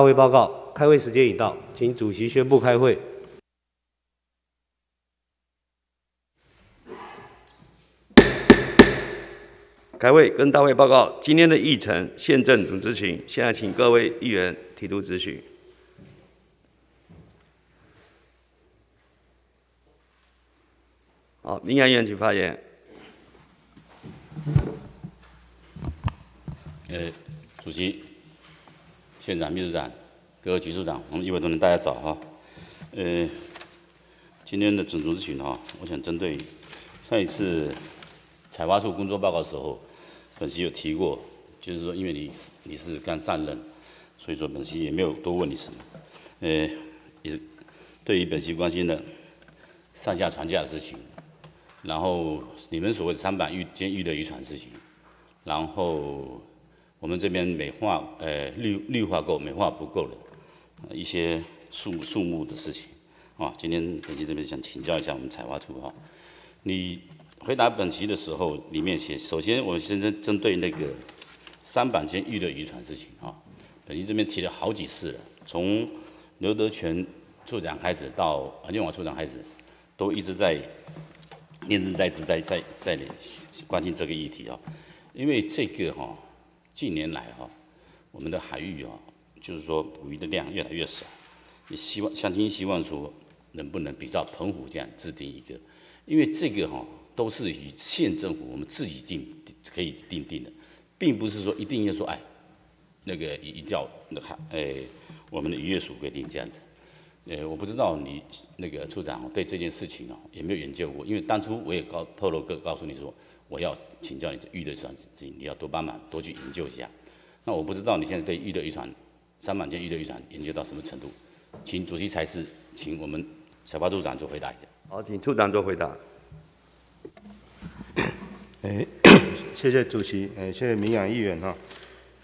大会报告，开会时间已到，请主席宣布开会。开会跟大会报告今天的议程、宪政总咨询。现在请各位议员提出质询。好，民言议员请发言。呃，主席、县长、秘书长、各个局处长，我们一会同仁，大家早哈。呃，今天的总咨询哈，我想针对上一次采挖处工作报告的时候，本席有提过，就是说因为你你是刚上任，所以说本席也没有多问你什么。呃，也对于本席关心的上下船架的事情。然后你们所谓的三板玉监狱的渔船事情，然后我们这边美化呃绿绿化够美化不够的一些树树木的事情啊，今天本期这边想请教一下我们采花处哈，你回答本期的时候里面写，首先我先针针对那个三板间玉的渔船事情啊，本期这边提了好几次了，从刘德全处长开始到环境网处长开始，都一直在。念之在之，在在在关心这个议题啊，因为这个哈，近年来哈，我们的海域啊，就是说捕鱼的量越来越少。你希望相亲希望说，能不能比照澎湖这样制定一个？因为这个哈，都是以县政府我们自己定可以定定的，并不是说一定要说哎，那个一定要那看哎，我们的渔业署规定这样子。呃，我不知道你那个处长对这件事情哦，有没有研究过？因为当初我也告透露个告诉你说，我要请教你这玉的渔船事情，你要多帮忙多去研究一下。那我不知道你现在对玉的渔船三板间玉的渔船研究到什么程度？请主席才是，请我们小巴处长做回答一下。好，请处长做回答。哎，谢谢主席，哎，谢谢民养议员哈。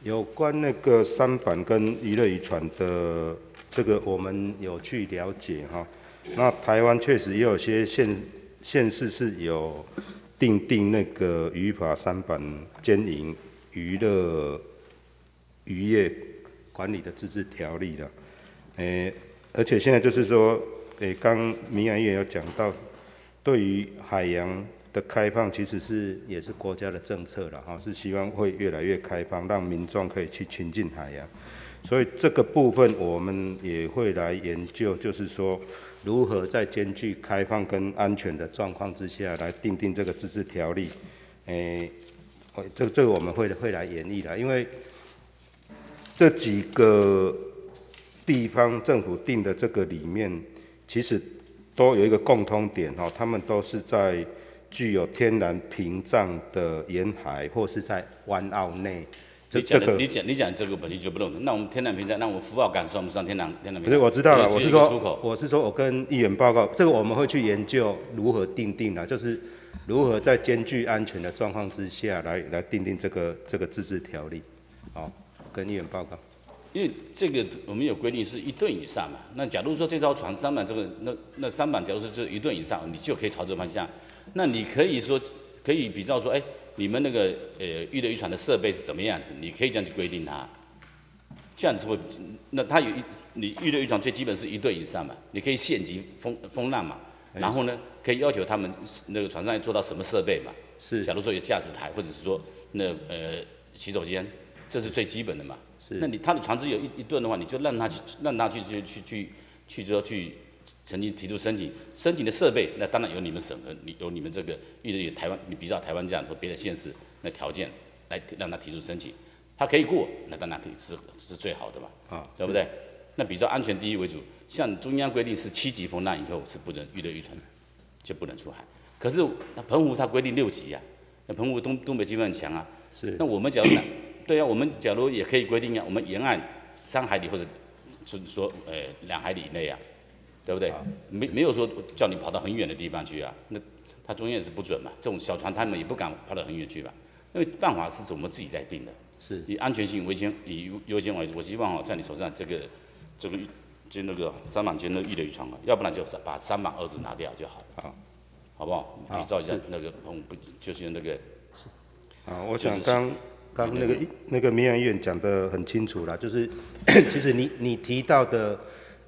有关那个三板跟娱乐渔船的。这个我们有去了解哈，那台湾确实也有些县县市是有定定那个渔法三板兼营娱乐渔业管理的自治条例的，诶，而且现在就是说，诶，刚明阳议员有讲到，对于海洋的开放，其实是也是国家的政策了哈，是希望会越来越开放，让民众可以去亲近海洋。所以这个部分我们也会来研究，就是说如何在兼具开放跟安全的状况之下来定定这个自治条例。诶，这这个我们会会来演绎的，因为这几个地方政府定的这个里面，其实都有一个共通点哈，他们都是在具有天然屏障的沿海或是在湾澳内。你讲的，你讲你讲这个本身就不懂。那我们天然屏障，那我们福澳港是我们上天然天然屏障。不是，我知道了，我是说，我是说我跟议员报告，这个我们会去研究如何定定的，就是如何在兼具安全的状况之下来来定定这个这个自治条例。好，跟议员报告。因为这个我们有规定是一吨以上嘛，那假如说这艘船三板这个那那三板假如说就一吨以上，你就可以朝这个方向。那你可以说可以比较说，哎。你们那个呃渔的渔船的设备是什么样子？你可以这样去规定它，这样子会，那它有一你渔的渔船最基本是一吨以上嘛，你可以限级风风浪嘛，然后呢可以要求他们那个船上要做到什么设备嘛？是，假如说有驾驶台或者是说那呃洗手间，这是最基本的嘛。是，那你他的船只有一一吨的话，你就让他去让他去去去去去说去。曾经提出申请，申请的设备那当然由你们审核，你由你们这个遇到台湾，你比较台湾这样和别的县市那条件来让他提出申请，他可以过，那当然可以是是最好的嘛，啊，对不对？那比较安全第一为主，像中央规定是七级风浪以后是不能遇到渔船就不能出海，可是那澎湖它规定六级呀，那澎湖东东北季风很强啊，是，那我们假如 对啊，我们假如也可以规定啊，我们沿岸三海里或者是说呃两海里以内啊。对不对？没没有说叫你跑到很远的地方去啊？那他中间也是不准嘛。这种小船他们也不敢跑到很远去吧？因为办法是我们自己在定的，是以安全性为先，以优先为主。我希望哦，在你手上这个这个就那个三板间的玉的渔船啊，要不然就是把三板二字拿掉就好了，啊，好不好？比照一下那个，不就是那个？啊，我想刚刚那个那个民养议员讲的很清楚了，就是 其实你你提到的，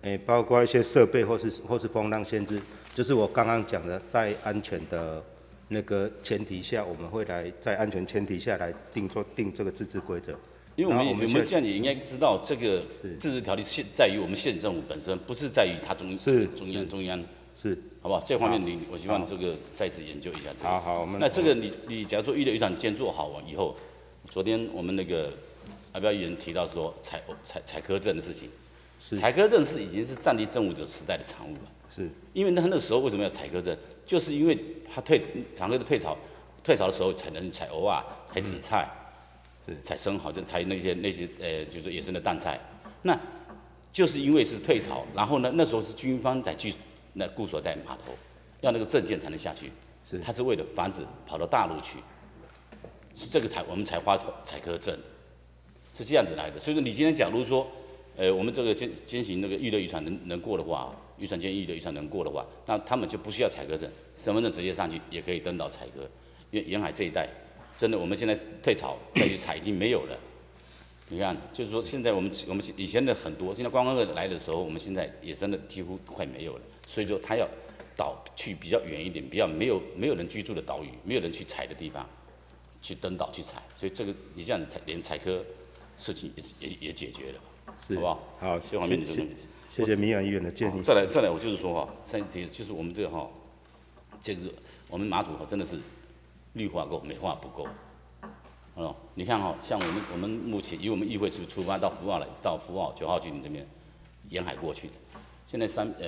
诶、包括一些设备或是或是风浪限制，就是我刚刚讲的，在安全的那个前提下，我们会来在安全前提下来定做定这个自治规则。因为我们我们这样也应该知道，这个自治条例现在于我们县政府本身，不是在于它中是中央中央，是，好不好？这方面你我希望这个再次研究一下这个。好好，我们那这个你你假如说预留渔场建筑好完以后，昨天我们那个阿标议员提到说采采采科证的事情，是采科证是已经是战地政务者时代的产物了。是因为那那时候为什么要采科证？就是因为他退常规的退潮，退潮的时候才能采藕啊，采紫菜，采生蚝，就采那些那些呃，就是野生的淡菜。那就是因为是退潮，然后呢，那时候是军方在据那固守在码头，要那个证件才能下去。是他是为了防止跑到大陆去，是这个才我们才发采科证，是这样子来的。所以说你今天假如说，呃，我们这个监监行那个预留渔船能能过的话，渔船监预留渔船能过的话，那他们就不需要采科证，身份证直接上去也可以登岛采科。因为沿海这一带，真的我们现在退潮再去采已经没有了。你看，就是说现在我们我们以前的很多，现在观光客来的时候，我们现在野生的几乎快没有了。所以说他要岛去比较远一点，比较没有没有人居住的岛屿，没有人去采的地方，去登岛去采。所以这个你这样子采连采科事情也也也解决了，好不好？好，这方面你就谢谢谢谢民养医院的建议。再来再来，我就是说哈，三节就是我们这个哈，这个我们马祖哈真的是绿化够，美化不够。哦，你看哈，像我们我们目前以我们议会出出发到福澳来，到福澳九号居民这边沿海过去的，现在三呃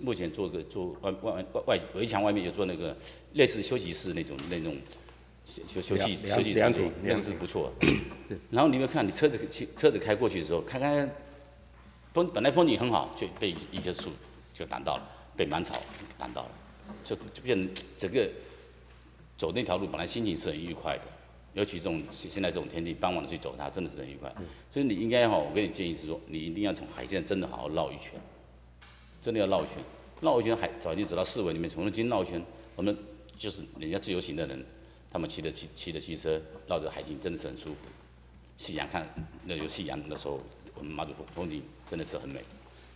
目前做个做外外外外围墙外面有做那个类似休息室那种那种休休休息凉休息场所凉亭，那个是不错。然后你们看，你车子骑车子开过去的时候，看看风本来风景很好，就被一棵树就挡到了，被满草挡到了，就就变成整个走那条路本来心情是很愉快的，尤其这种现现在这种天气，傍晚的去走它真的是很愉快。所以你应该哈，我跟你建议是说，你一定要从海线真的好好绕一圈，真的要绕一圈，绕一圈海早就走到四围里面，从那经绕一圈，我们就是人家自由行的人，他们骑着骑骑着汽车绕着海景，真的是很舒服。夕阳看那有夕阳的时候，我们马祖风风景真的是很美。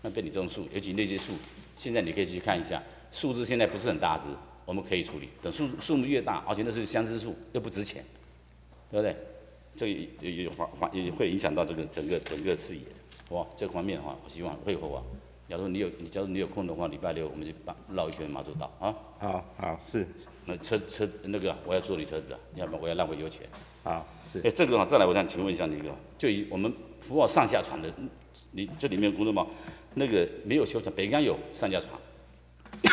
那被你种树，尤其那些树，现在你可以去看一下，树枝现在不是很大只，我们可以处理。等树树木越大，而且那是相思树，又不值钱，对不对？这个也也也也会影响到这个整个整个视野，哇？这方面的话，我希望会后啊。假如你有假如你有空的话，礼拜六我们就把绕一圈马祖岛啊。好好是那车车那个我要坐你车子啊，要不然我要浪费油钱。好是哎，这个啊，再来，我想请问一下那个，就以我们福澳上下船的，嗯你这里面工作吗？那个没有修船，北港有上下船，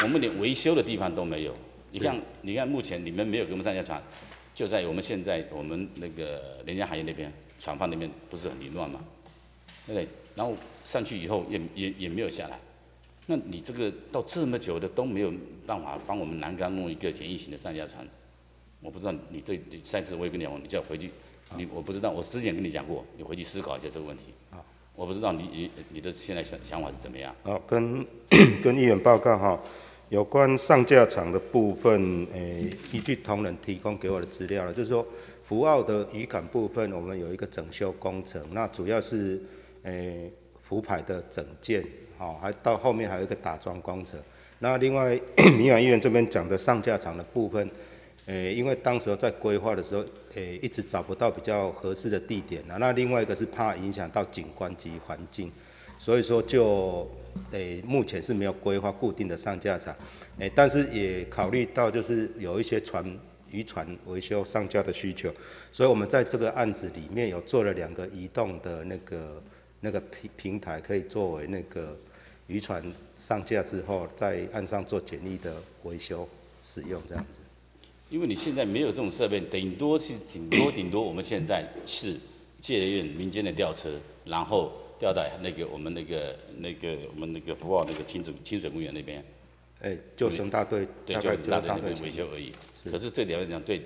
我们连维修的地方都没有。你看，你看，目前你们没有给我们上下船，就在我们现在我们那个连江海业那边，船贩那边不是很凌乱嘛，对不对？然后上去以后也也也没有下来，那你这个到这么久的都没有办法帮我们南竿弄一个简易型的上下船，我不知道你对你上次我也跟你讲过，你叫回去，你我不知道，我之前跟你讲过，你回去思考一下这个问题。我不知道你你你的现在想想法是怎么样？啊，跟 跟议员报告哈，有关上架厂的部分，诶、依据同仁提供给我的资料了，就是说，福澳的渔港部分，我们有一个整修工程，那主要是诶、福牌的整建，好、还到后面还有一个打桩工程。那另外，民养议员这边讲的上架场的部分，诶、因为当时在规划的时候，诶、一直找不到比较合适的地点啊。那另外一个是怕影响到景观及环境，所以说就诶、目前是没有规划固定的上架场，诶、但是也考虑到就是有一些船渔船维修上架的需求，所以我们在这个案子里面有做了两个移动的那个那个平平台，可以作为那个渔船上架之后，在岸上做简易的维修使用这样子。因为你现在没有这种设备，顶多是顶多顶多我们现在是借用民间的吊车，然后吊到那个我们那个那个我们那个福澳那个清水清水公园那边，哎、救生大队对，大就概就要大队那边维修而已。可是这里来讲，对，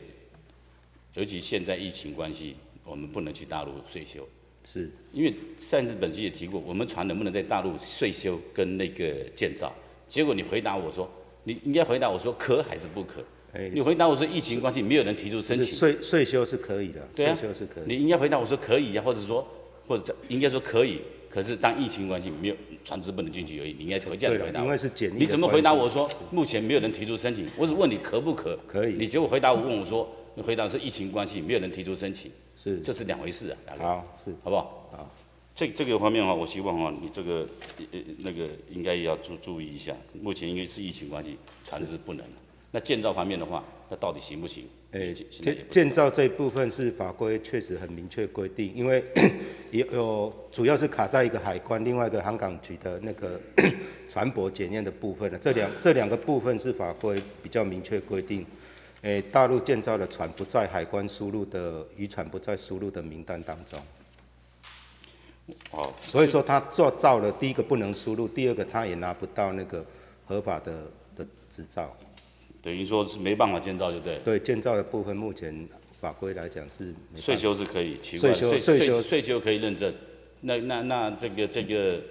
尤其现在疫情关系，我们不能去大陆税修，是因为上次本期也提过，我们船能不能在大陆税修跟那个建造？结果你回答我说，你应该回答我说可还是不可？哎你回答我说疫情关系没有人提出申请，税税修是可以的，对啊税修是可以。你应该回答我说可以啊，或者说或者这应该说可以，可是当疫情关系没有船只不能进去而已，你应该会这样对了，子回答我。因为是检疫的你怎么回答我说目前没有人提出申请？我只问你可不可？可以你结果回答我问我说，你回答是疫情关系没有人提出申请，是这是两回事啊，大哥好是好不好？好。这这个方面的话，我希望哈，你这个呃那个应该要注注意一下。目前因为是疫情关系，船只不能。那建造方面的话，那到底行不行？诶，现现在也建建造这一部分是法规确实很明确规定，因为 有有主要是卡在一个海关，另外一个航港局的那个 船舶检验的部分了。这两这两个部分是法规比较明确规定，诶，大陆建造的船不在海关输入的渔船不在输入的名单当中，哦，所以说他做造了，第一个不能输入，第二个他也拿不到那个合法的的执照。等于说是没办法建造，就对了。对建造的部分，目前法规来讲是没税修是可以，奇怪，税修税税修税修可以认证，那那那这个这个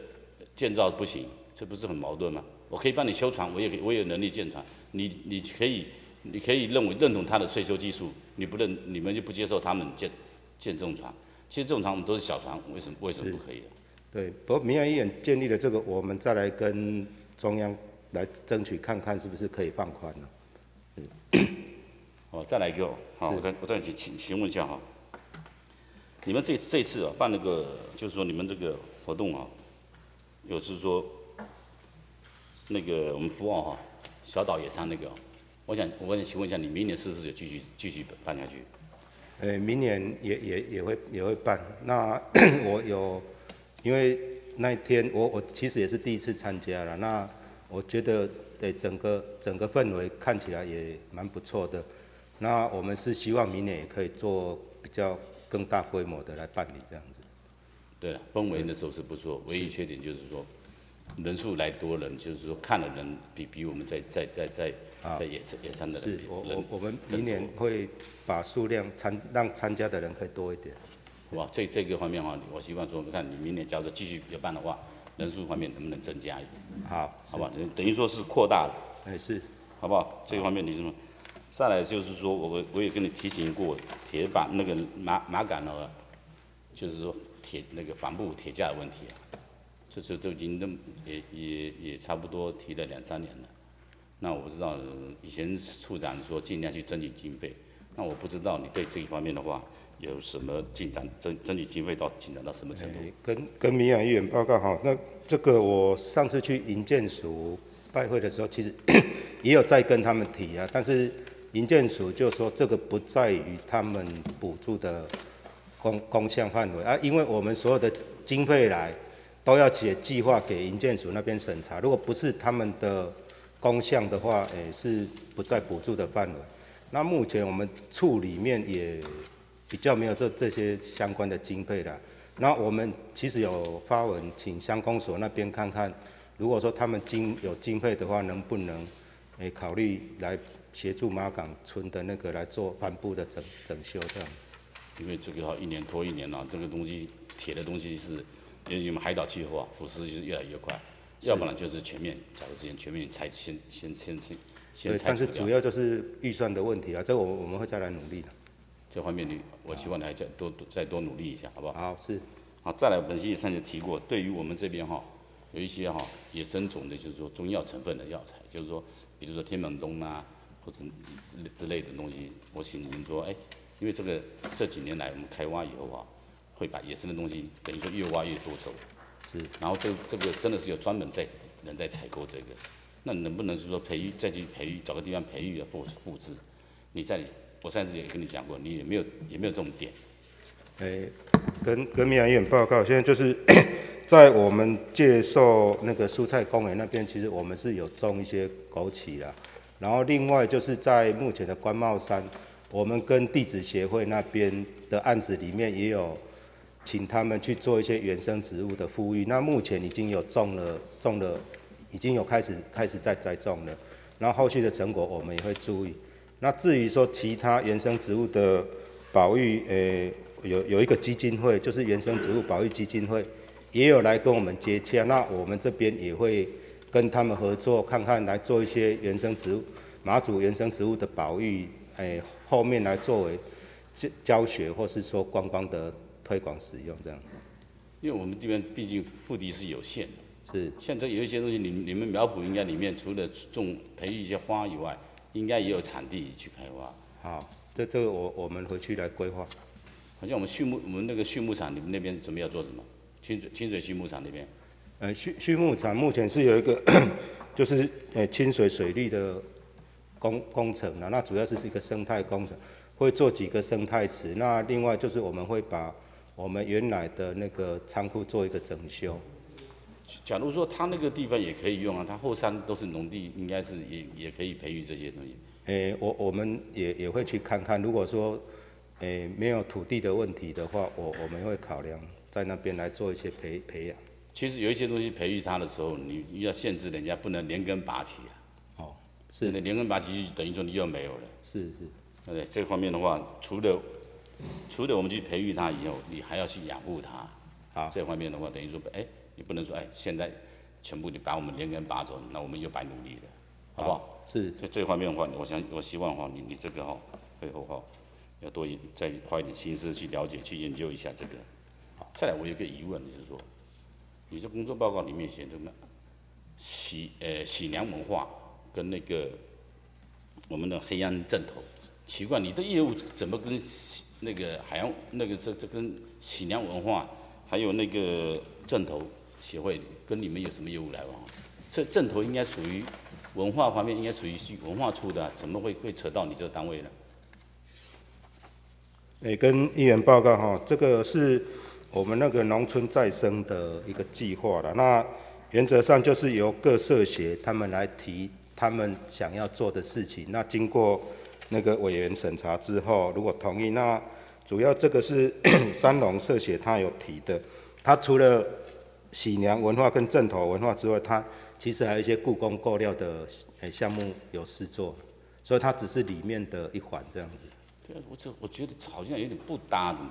建造不行，这不是很矛盾吗？我可以帮你修船，我也可以，我也有能力建船，你你可以你可以认为认同他的税修技术，你不认你们就不接受他们建建这种船，其实这种船我们都是小船，为什么为什么不可以啊？对，不过民安医院建立了这个，我们再来跟中央来争取看看是不是可以放宽了。哦，再来一个哦，好，我再我再请请请问一下哈，你们这这次啊办那个，就是说你们这个活动啊，有是说那个我们福澳哈小岛野餐那个哦，我想我想请问一下，你明年是不是有继续继续办下去？呃，明年也也也会也会办。那 我有，因为那一天我我其实也是第一次参加了，那我觉得对整个整个氛围看起来也蛮不错的。那我们是希望明年也可以做比较更大规模的来办理这样子。对了，氛围那时候是不错，唯一缺点就是说人数来多人，就是说看的人比比我们在在在在在野山野山的人是我我我们明年会把数量参让参加的人可以多一点。好吧？这这个方面哈，我希望说，看你明年假如说继续有办的话，人数方面能不能增加一点？好，好吧？等等于说是扩大了，哎是，好不好？这个方面你怎么？再来就是说，我我也跟你提醒过，铁板那个马马杆呢，就是说铁那个帆布铁架的问题啊，这次都已经那么也也也差不多提了两三年了。那我不知道，呃以前处长说尽量去争取经费，那我不知道你对这一方面的话有什么进展？争争取经费到进展到什么程度？哎跟跟民养议员报告哈，那这个我上次去营建署拜会的时候，其实 也有在跟他们提啊，但是营建署就说这个不在于他们补助的公公项范围啊，因为我们所有的经费来都要写计划给营建署那边审查，如果不是他们的工项的话，诶、是不在补助的范围。那目前我们处里面也比较没有这这些相关的经费的。那我们其实有发文请乡公所那边看看，如果说他们经有经费的话，能不能诶、考虑来协助马港村的那个来做帆布的整整修这样。因为这个哈一年拖一年了、这个东西铁的东西是，因为我们海岛气候啊，腐蚀就是越来越快，要不然就是全面找个时间全面拆先先先先先，拆但是主。要就是预算的问题啊，这我我们会再来努力的。这方面你，我希望你还再多多再多努力一下，好不好？好，是好，再来，本期上次提过，对于我们这边哈，有一些哈野生种的，就是说中药成分的药材，就是说，比如说天门冬啊，或者之类的东西，我请你们说，哎，因为这个这几年来我们开挖以后啊，会把野生的东西等于说越挖越多走，然后这这个真的是有专门在人在采购这个，那能不能是说培育再去培育找个地方培育啊复复制？你在我上次也跟你讲过，你也没有也没有这种点。诶，跟跟民养医院报告，现在就是 在我们介绍那个蔬菜公园那边，其实我们是有种一些枸杞啦。然后另外就是在目前的关帽山，我们跟地质协会那边的案子里面也有请他们去做一些原生植物的复育。那目前已经有种了，种了，已经有开始开始在栽种了。然后后续的成果我们也会注意。那至于说其他原生植物的保育，诶、有有一个基金会，就是原生植物保育基金会，也有来跟我们接洽。那我们这边也会跟他们合作，看看来做一些原生植物马祖原生植物的保育，哎，后面来作为教教学或是说观光的推广使用这样。因为我们这边毕竟腹地是有限的，是像这有一些东西，你你们苗圃应该里面除了种培育一些花以外，应该也有产地去开发。好，这这个我我们回去来规划。好像我们畜牧，我们那个畜牧场，你们那边准备要做什么？清水清水畜牧场那边，呃，畜畜牧场目前是有一个，就是呃清水水利的工工程的，那主要是是一个生态工程，会做几个生态池。那另外就是我们会把我们原来的那个仓库做一个整修。假如说他那个地方也可以用啊，他后山都是农地，应该是也也可以培育这些东西。诶、我我们也也会去看看，如果说诶、没有土地的问题的话，我我们会考量在那边来做一些培培养。其实有一些东西培育它的时候，你要限制人家不能连根拔起啊。哦，是的，连根拔起就等于说你又没有了。是是，对？这方面的话，除了除了我们去培育它以后，你还要去养护它。好这方面的话，等于说，哎，你不能说，哎，现在全部你把我们连根拔走，那我们就白努力了，好不好？是所以这方面的话，我想我希望哈，你你这个哈，会后哈，要多一再花一点心思去了解、去研究一下这个。好，再来，我有一个疑问，就是说，你这工作报告里面写的那喜呃喜娘文化跟那个我们的黑暗镇头，奇怪，你的业务怎么跟喜那个海洋那个这这跟喜娘文化还有那个镇头协会跟你们有什么业务来往？这镇头应该属于文化方面，应该属于是文化处的、怎么会会扯到你这个单位呢？诶、跟议员报告哈，这个是我们那个农村再生的一个计划了。那原则上就是由各社协他们来提他们想要做的事情。那经过那个委员审查之后，如果同意，那主要这个是 三龙社协他有提的。他除了喜娘文化跟正头文化之外，他其实还有一些故宫购料的诶项目有试做，所以它只是里面的一环这样子。对啊，我这我觉得好像有点不搭，怎么？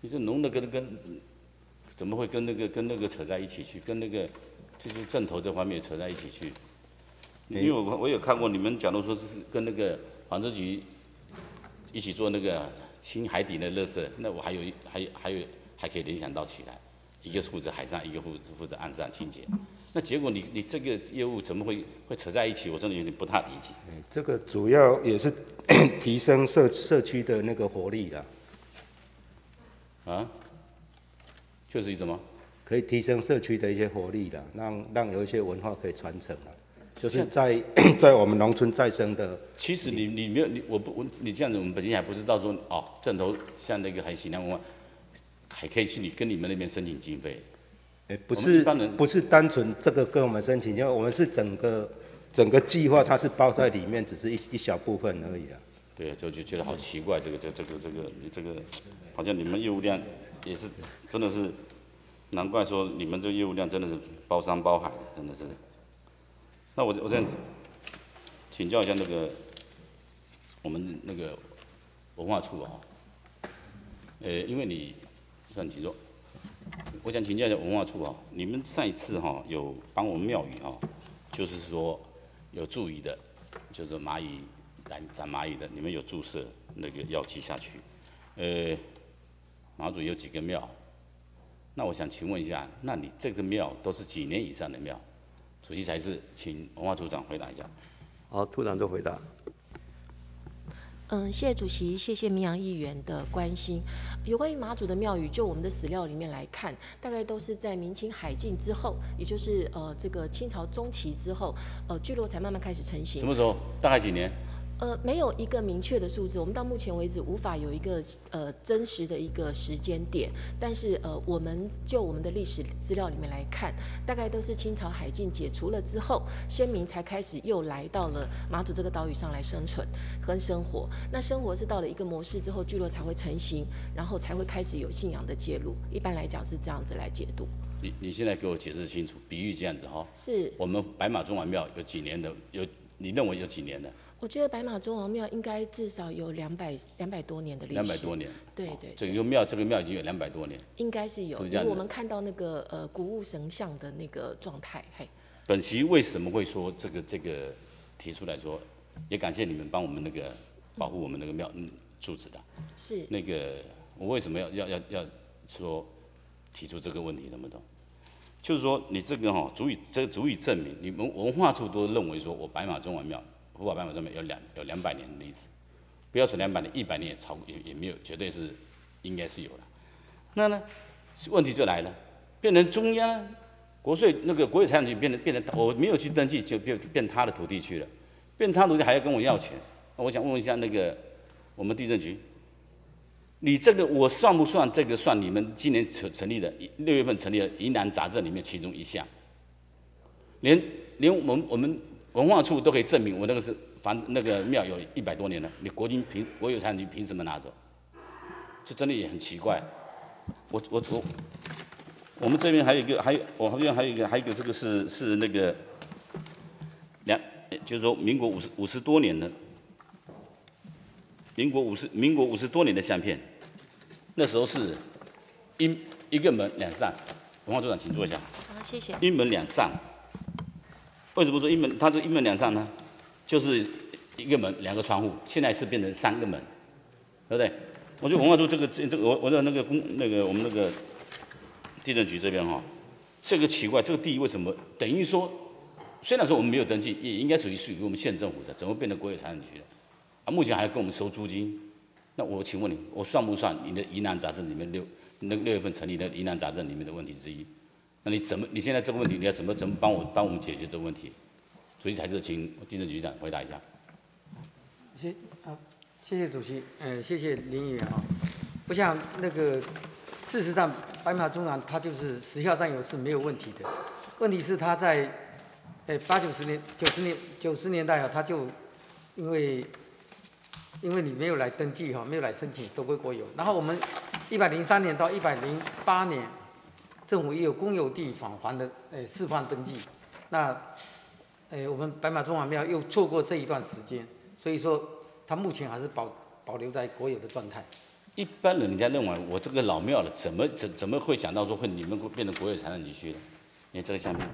你这浓的跟跟怎么会跟那个跟那个扯在一起去？跟那个就是正头这方面扯在一起去？因为我我有看过你们，假如说是跟那个纺织局一起做那个清海底的垃圾，那我还有一还有还有还可以联想到起来，一个是负责海上，一个负负责岸上清洁。那结果你你这个业务怎么会会扯在一起？我真的有点不太理解。这个主要也是 提升社社区的那个活力的，啊？就是一什么？可以提升社区的一些活力啦，让让有一些文化可以传承啦。就是在 在我们农村再生的，其实你你没有你我不我你这样子，我们本身还不知道说哦，正头像那个海喜南文化，还可以去你跟你们那边申请经费。诶不是不是单纯这个跟我们申请，因为我们是整个整个计划它是包在里面，只是一一小部分而已啊。对，就就觉得好奇怪，这个这这个这个你这个，好像你们业务量也是真的是，难怪说你们这个业务量真的是包山包海，真的是。那我我这样请教一下那个我们那个文化处啊，呃，因为你算请说，我想请教一下文化处啊，你们上一次哈、有帮我们庙宇哈、就是说有注意的，就是蚂蚁来斩蚂蚁的，你们有注射那个药剂下去。呃，马祖有几个庙？那我想请问一下，那你这个庙都是几年以上的庙？主席才是，请文化组长回答一下。好，处长做回答。嗯，谢谢主席，谢谢明阳议员的关心。有关于马祖的庙宇，就我们的史料里面来看，大概都是在明清海禁之后，也就是呃这个清朝中期之后，呃聚落才慢慢开始成型什。么时候？大概几年？呃，没有一个明确的数字，我们到目前为止无法有一个呃真实的一个时间点。但是呃，我们就我们的历史资料里面来看，大概都是清朝海禁解除了之后，先民才开始又来到了马祖这个岛屿上来生存跟生活。那生活是到了一个模式之后，聚落才会成型，然后才会开始有信仰的介入。一般来讲是这样子来解读。你你现在给我解释清楚，比喻这样子哈。是，我们白马中王庙有几年的？有你认为有几年的？我觉得白马中王庙应该至少有两百两百多年的历史。两百多年。对对。整个庙这个庙已经有两百多年。应该是有，我们看到那个呃古物神像的那个状态，嘿，本席为什么会说这个这个提出来说也感谢你们帮我们那个保护我们那个庙嗯住址的。是那个我为什么要要要要说提出这个问题那么多？就是说你这个哈、足以这足以证明你们文化处都认为说我白马中王庙护法办法上面有两有两百年的历史，不要说两百年，一百年也超过也也没有，绝对是应该是有的。那呢，问题就来了，变成中央国税那个国有财产局变成变成我没有去登记就变变他的土地去了，变他的土地还要跟我要钱。那我想问一下那个我们地震局，你这个我算不算这个算你们今年成成立的六月份成立的疑难杂症里面其中一项？连连我们我们文化处都可以证明我那个是房子那个庙有一百多年了，你国军凭国有财产局凭什么拿走？这真的也很奇怪。我我我，我们这边还有一个，还有我这边还有一个，还有一个这个是是那个两，就是说民国五十五十多年的，民国五十民国五十多年的相片，那时候是一一个门两扇，文化组长请坐一下。好，谢谢。一门两扇。为什么说一门？它这一门两扇呢？就是一个门两个窗户，现在是变成三个门，对不对？我就文化处这个这这个我我的那个公那个我们那个地震局这边哈、这个奇怪，这个地为什么等于说，虽然说我们没有登记，也应该属于属于我们县政府的，怎么变成国有财产局了？啊，目前还要跟我们收租金。那我请问你，我算不算你的疑难杂症里面六那个六月份成立的疑难杂症里面的问题之一？那你怎么？你现在这个问题，你要怎么怎么帮我帮我们解决这个问题？所以才是请地震局长回答一下。谢啊，谢谢主席，呃，谢谢林议员哈。我想那个事实上，白马中南它就是时效占有是没有问题的，问题是它在呃八九十年、九十年、九十年代啊，它就因为因为你没有来登记哈，没有来申请收归国有，然后我们一百零三年到一百零八年，政府也有公有地返还的呃释放登记，那诶我们白马中华庙又错过这一段时间，所以说它目前还是保保留在国有的状态。一般人家认为我这个老庙了，怎么怎怎么会想到说会你们会变成国有财产你去的？你看这个相片，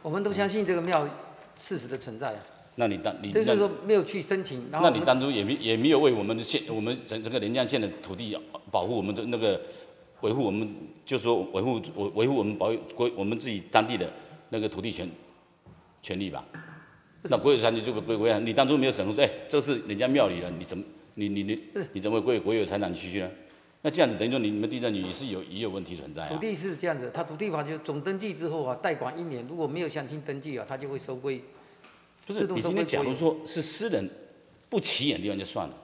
我们都相信这个庙事实的存在啊，那你当你就是说没有去申请，然后那你当初也没也没有为我们的县我们整整个连江县的土地保护我们的那个维护我们，就是说维护维维护我们保国我们自己当地的那个土地权权利吧。那国有财产就这个归归啊，你当初没有审核说，哎，这是人家庙里的，你怎么你你你你怎么会归国有财产区去呢？那这样子等于说你你们地震局也是有也有问题存在啊。土地是这样子，他土地法就总登记之后啊，代管一年，如果没有相亲登记啊，他就会收归不是你今天假。如说是私人不起眼的地方就算了，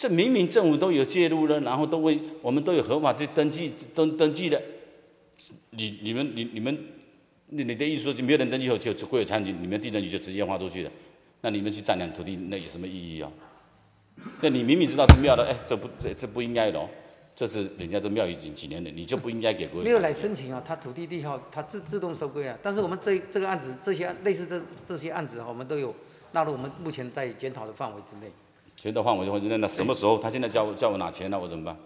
这明明政府都有介入了，然后都会我们都有合法去登记登登记的，你你们你你们你你的意思说就没有人登记后就国有产局，你们地震局就直接划出去了，那你们去占领土地那有什么意义啊？那你明明知道是庙的，哎，这不这这不应该的哦，这是人家这庙已经几年了，你就不应该给国有没有来申请啊，他土地地号他自自动收归啊。但是我们这这个案子，这些类似这这些案子哈，我们都有纳入我们目前在检讨的范围之内。觉得换我就会觉得那什么时候他现在叫我叫我拿钱，那我怎么办？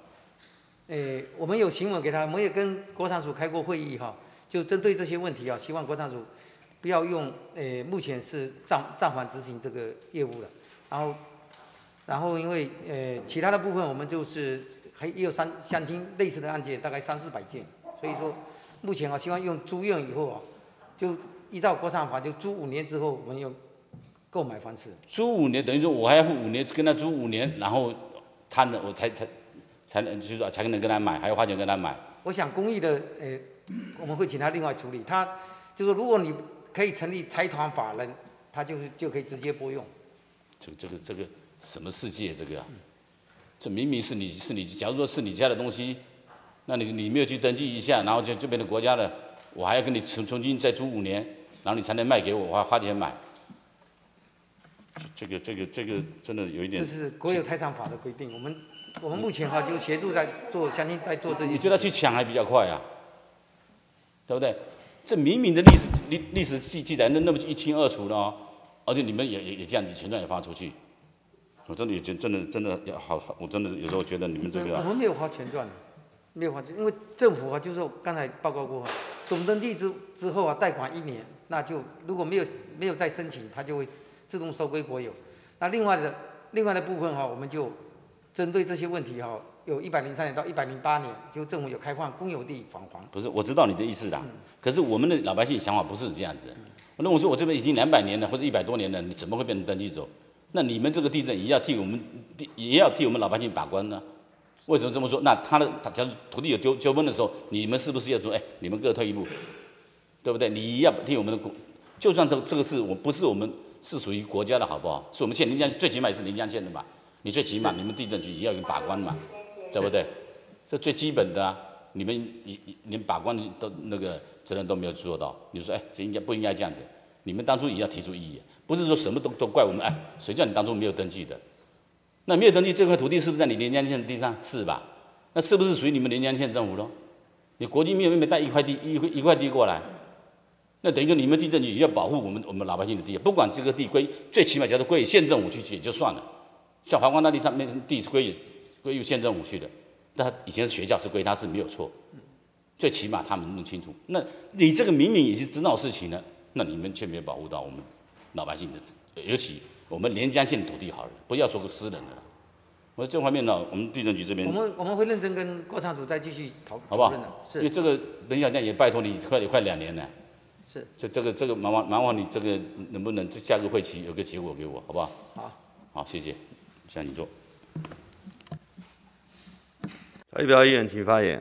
诶，我们有新闻给他，我们也跟国产署开过会议哈，就针对这些问题啊，希望国产署不要用诶，目前是暂暂缓执行这个业务了，然后然后因为呃其他的部分我们就是还也有三相亲类似的案件，大概三四百件，所以说目前啊希望用租用以后啊，就依照国产法就租五年之后我们用购买方式。租五年，等于说我还要付五年，跟他租五年，然后他呢，我才才才能就是说才能跟他买，还要花钱跟他买。我想公益的，呃，我们会请他另外处理。他就是，如果你可以成立财团法人，他就是就可以直接拨用。这个这个这个什么世界这个啊？这明明是你是你，假如说是你家的东西，那你你没有去登记一下，然后就这边的国家的，我还要跟你重重新再租五年，然后你才能卖给我，我还花钱买。这这个这个这个真的有一点这，是国有财产法的规定。我们我们目前哈就协助在做，相信在做这些。你叫他去抢还比较快啊，对不对？这明明的历史历历史记记载那那么一清二楚的哦，而且你们也也也这样子，钱段也发出去，我真的也觉真的真的要好好，我真的有时候觉得你们这个啊，我们没有花全赚，没有花全，因为政府啊，就是我刚才报告过哈，总登记之之后啊，贷款一年，那那就如果没有没有再申请，他就会自动收归国有。那另外的另外的部分哈，我们就针对这些问题哈，有一百零三年到一百零八年，就政府有开放公有地返还。不是，我知道你的意思啦。可是我们的老百姓想法不是这样子。那我说我这边已经两百年了，或者一百多年了，你怎么会变成登记走？那你们这个地震也要替我们地也要替我们老百姓把关呢？为什么这么说？那他的他假如土地有纠纠纷的时候，你们是不是要说，哎，你们各退一步，对不对？你要替我们的公，就算这个这个事我不是我们是属于国家的好不好？是我们县临江最起码也是临江县的嘛，你最起码你们地震局也要有把关嘛，对不对？这最基本的啊，你们你你连把关都那个责任都没有做到，你说哎，这应该不应该这样子？你们当初也要提出异议，不是说什么都都怪我们，哎，谁叫你当初没有登记的？那没有登记这块土地是不是在你连江县的地上？是吧？那是不是属于你们连江县政府喽？你国际没有没有带一块地一一块地过来，那等于说你们地震局要保护我们我们老百姓的地，不管这个地归最起码叫做归县政府去也就算了。像华光大地上面地是归归于县政府去的，那以前是学校是归他是没有错，最起码他们弄清楚。那你这个明明已经知道事情了，那你们却没有保护到我们老百姓的，尤其。我们连江县的土地好了，不要说个私人的了。我说这方面呢，我们地震局这边，我们我们会认真跟国产署再继续讨好不好？是，因为这个等小将也拜托你快快两年了。是，就这个这个麻烦麻烦你这个能不能下个会期有个结果给我，好不好？好，好，谢谢，向你做。代表议员请发言。